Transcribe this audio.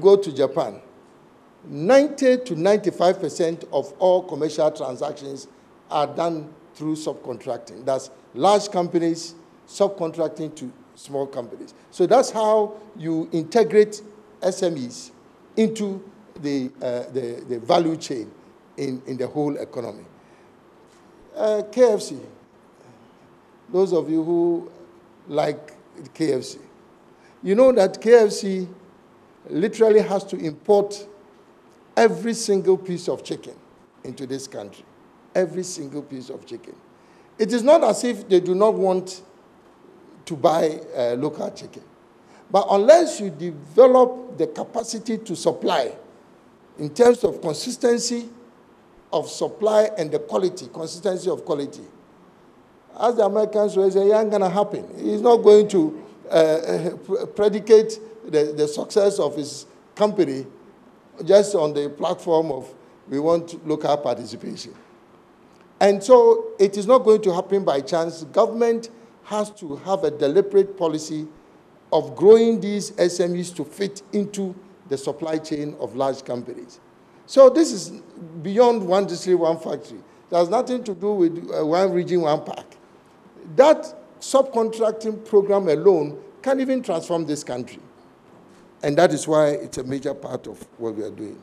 go to Japan, 90 to 95% of all commercial transactions are done through subcontracting. That's large companies subcontracting to small companies. So that's how you integrate SMEs into the, uh, the, the, value chain in, in the whole economy. Uh, KFC, those of you who like KFC, you know that KFC literally has to import every single piece of chicken into this country. Every single piece of chicken. It is not as if they do not want to buy uh, local chicken. But unless you develop the capacity to supply in terms of consistency of supply and the quality, consistency of quality, as the Americans will say, it ain't going to happen. It's not going to uh, predicate the, the success of his company just on the platform of we want local participation. And so it is not going to happen by chance. Government has to have a deliberate policy of growing these SMEs to fit into the supply chain of large companies. So this is beyond one district, one factory. It has nothing to do with uh, one region, one park. That subcontracting program alone can even transform this country. And that is why it's a major part of what we are doing.